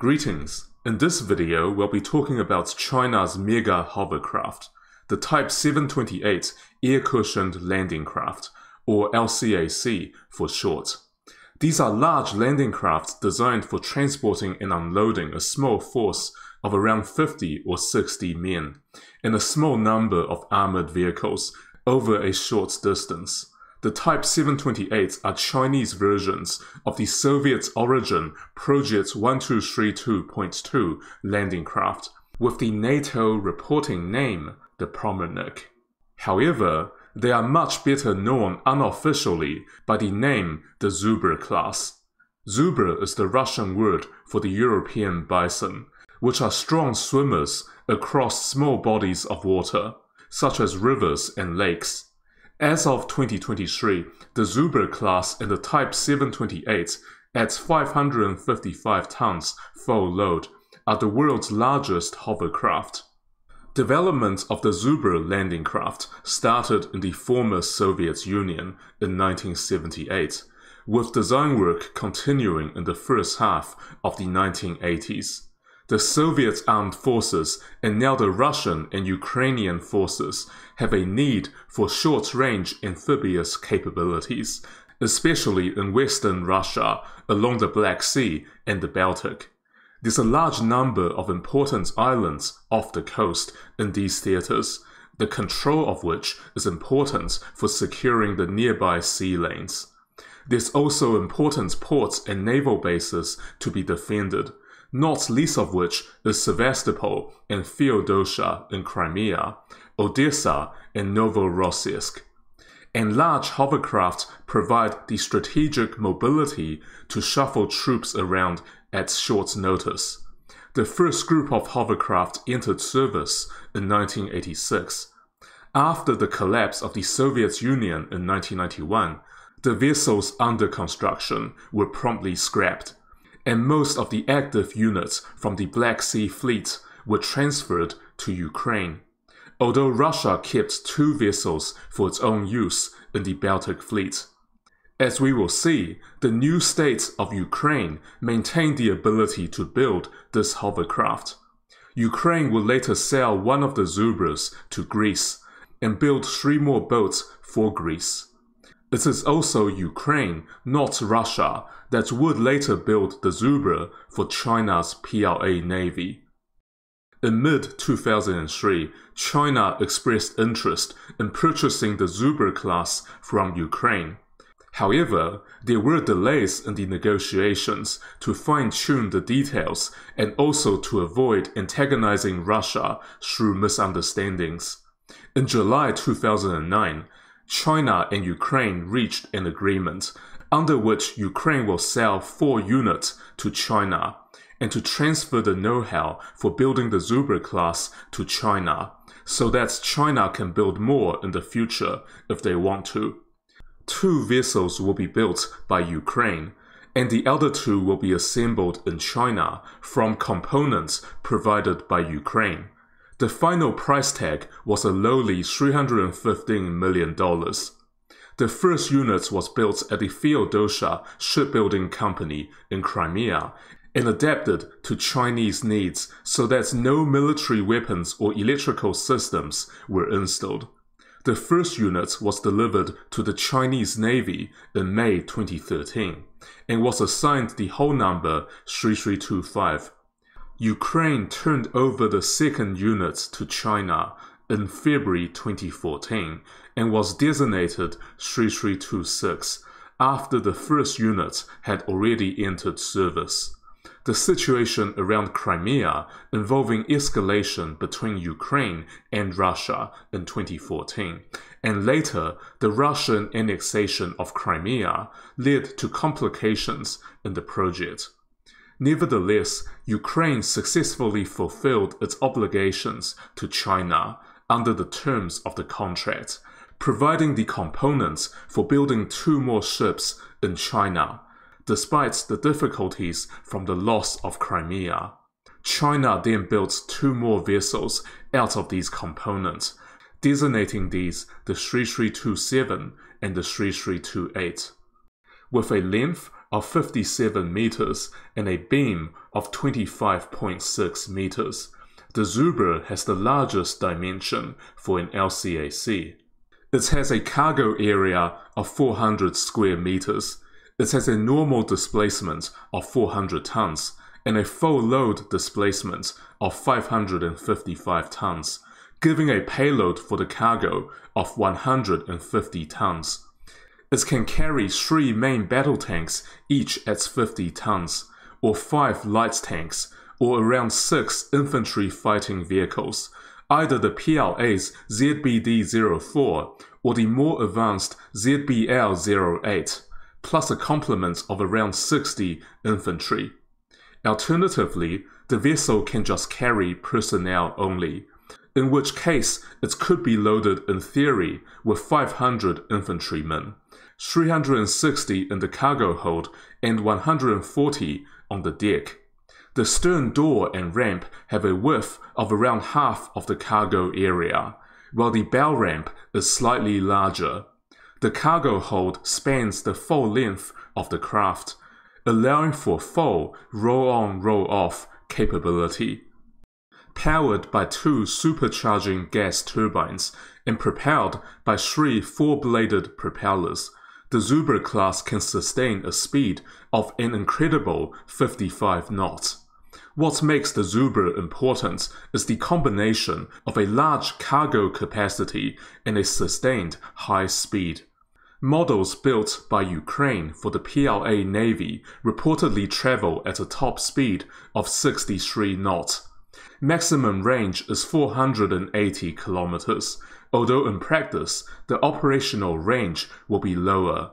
Greetings! In this video, we'll be talking about China's mega hovercraft, the Type 728 Air-Cushioned Landing Craft, or LCAC for short. These are large landing crafts designed for transporting and unloading a small force of around 50 or 60 men, and a small number of armored vehicles over a short distance. The Type 728s are Chinese versions of the Soviet origin Project 1232.2 landing craft, with the NATO reporting name the Pomornik. However, they are much better known unofficially by the name the Zubr class. Zubr is the Russian word for the European bison, which are strong swimmers across small bodies of water, such as rivers and lakes. As of 2023, the Zubr class in the Type 728 at 555 tons full load are the world's largest hovercraft. Development of the Zubr landing craft started in the former Soviet Union in 1978, with design work continuing in the first half of the 1980s the Soviet armed forces and now the Russian and Ukrainian forces have a need for short range amphibious capabilities, especially in western Russia along the Black Sea and the Baltic. There's a large number of important islands off the coast in these theaters, the control of which is important for securing the nearby sea lanes. There's also important ports and naval bases to be defended, not least of which is Sevastopol and Feodosia in Crimea, Odessa and Novorossiysk. And large hovercraft provide the strategic mobility to shuffle troops around at short notice. The first group of hovercraft entered service in 1986. After the collapse of the Soviet Union in 1991, the vessels under construction were promptly scrapped and most of the active units from the Black Sea Fleet were transferred to Ukraine, although Russia kept two vessels for its own use in the Baltic Fleet. As we will see, the new state of Ukraine maintained the ability to build this hovercraft. Ukraine would later sell one of the Zubrs to Greece and build three more boats for Greece. It is also Ukraine, not Russia, that would later build the Zubr for China's PLA Navy. In mid 2003, China expressed interest in purchasing the Zubr class from Ukraine. However, there were delays in the negotiations to fine tune the details and also to avoid antagonizing Russia through misunderstandings. In July 2009, China and Ukraine reached an agreement under which Ukraine will sell four units to China and to transfer the know-how for building the Zubr class to China so that China can build more in the future if they want to. Two vessels will be built by Ukraine and the other two will be assembled in China from components provided by Ukraine. The final price tag was a lowly $315 million. The first unit was built at the Feodosia Shipbuilding Company in Crimea and adapted to Chinese needs so that no military weapons or electrical systems were installed. The first unit was delivered to the Chinese Navy in May 2013 and was assigned the hull number 3325 Ukraine turned over the second unit to China in February 2014 and was designated 3326 after the first unit had already entered service. The situation around Crimea involving escalation between Ukraine and Russia in 2014 and later the Russian annexation of Crimea led to complications in the project. Nevertheless, Ukraine successfully fulfilled its obligations to China under the terms of the contract, providing the components for building two more ships in China, despite the difficulties from the loss of Crimea. China then built two more vessels out of these components, designating these the 3327 and the 3328. With a length of 57 meters and a beam of 25.6 meters. The Zubr has the largest dimension for an LCAC. It has a cargo area of 400 square meters. It has a normal displacement of 400 tons and a full load displacement of 555 tons, giving a payload for the cargo of 150 tons. It can carry three main battle tanks, each at 50 tons, or five light tanks, or around six infantry fighting vehicles, either the PLA's ZBD-04 or the more advanced ZBL-08, plus a complement of around 60 infantry. Alternatively, the vessel can just carry personnel only, in which case it could be loaded in theory with 500 infantrymen, 360 in the cargo hold and 140 on the deck. The stern door and ramp have a width of around half of the cargo area, while the bow ramp is slightly larger. The cargo hold spans the full length of the craft, allowing for full roll-on roll-off capability. Powered by two supercharging gas turbines and propelled by three four-bladed propellers, the Zubr class can sustain a speed of an incredible 55 knots. What makes the Zubr important is the combination of a large cargo capacity and a sustained high speed. Models built by Ukraine for the PLA Navy reportedly travel at a top speed of 63 knots. Maximum range is 480 kilometers, although in practice, the operational range will be lower.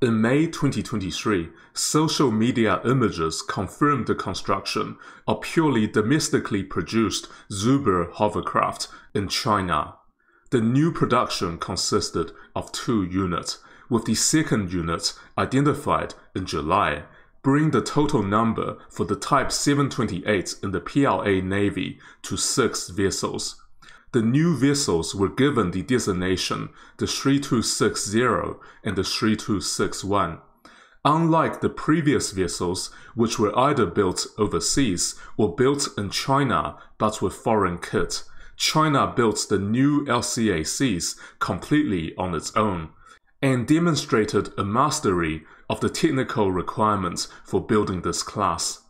In May 2023, social media images confirmed the construction of purely domestically produced Zubr hovercraft in China. The new production consisted of two units, with the second unit identified in July, bringing the total number for the Type 728 in the PLA Navy to six vessels. The new vessels were given the designation the 3260 and the 3261. Unlike the previous vessels, which were either built overseas or built in China but with foreign kit, China built the new LCACs completely on its own and demonstrated a mastery of the technical requirements for building this class.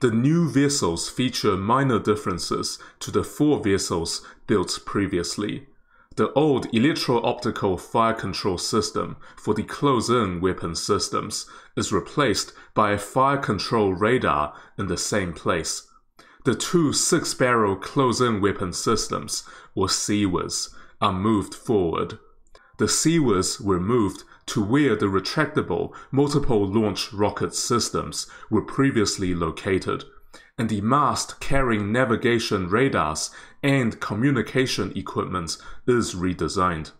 The new vessels feature minor differences to the four vessels built previously. The old electro-optical fire control system for the close-in weapon systems is replaced by a fire control radar in the same place. The two six-barrel close-in weapon systems, or CIWS, are moved forward. The CIWS were moved to where the retractable multiple launch rocket systems were previously located, and the mast carrying navigation radars and communication equipment is redesigned.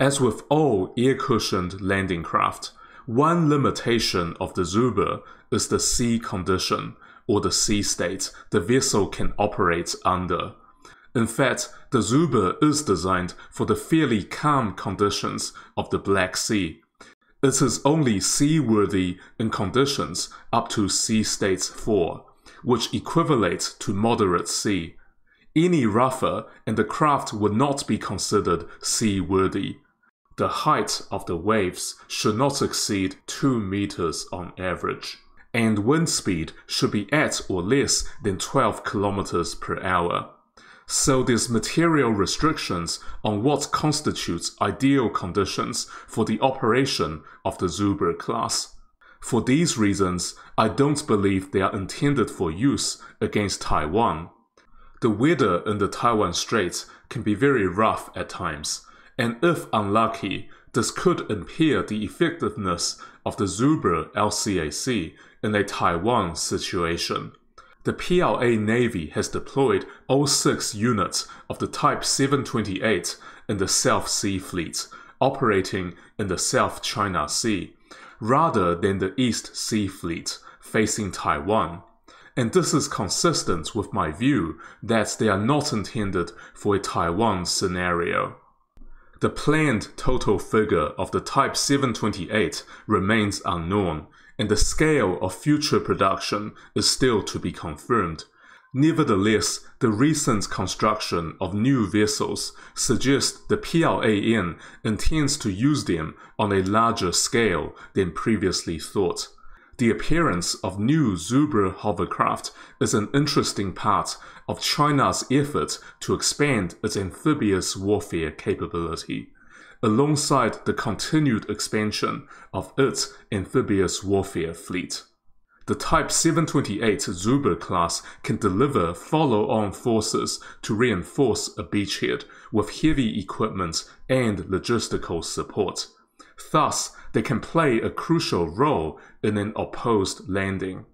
As with all air cushioned landing craft, one limitation of the Zubr is the sea condition, or the sea state the vessel can operate under. In fact, the Zubr is designed for the fairly calm conditions of the Black Sea. It is only seaworthy in conditions up to sea states 4, which equivalates to moderate sea. Any rougher and the craft would not be considered seaworthy. The height of the waves should not exceed 2 meters on average, and wind speed should be at or less than 12 kilometers per hour so these material restrictions on what constitutes ideal conditions for the operation of the Zubr class. For these reasons, I don't believe they are intended for use against Taiwan. The weather in the Taiwan Straits can be very rough at times, and if unlucky, this could impair the effectiveness of the Zubr LCAC in a Taiwan situation the PLA Navy has deployed all six units of the Type 728 in the South Sea Fleet, operating in the South China Sea, rather than the East Sea Fleet facing Taiwan. And this is consistent with my view that they are not intended for a Taiwan scenario. The planned total figure of the Type 728 remains unknown, and the scale of future production is still to be confirmed. Nevertheless, the recent construction of new vessels suggests the PLAN intends to use them on a larger scale than previously thought. The appearance of new Zubr hovercraft is an interesting part of China's effort to expand its amphibious warfare capability, alongside the continued expansion of its amphibious warfare fleet. The Type 728 Zubr class can deliver follow-on forces to reinforce a beachhead with heavy equipment and logistical support. Thus, they can play a crucial role in an opposed landing.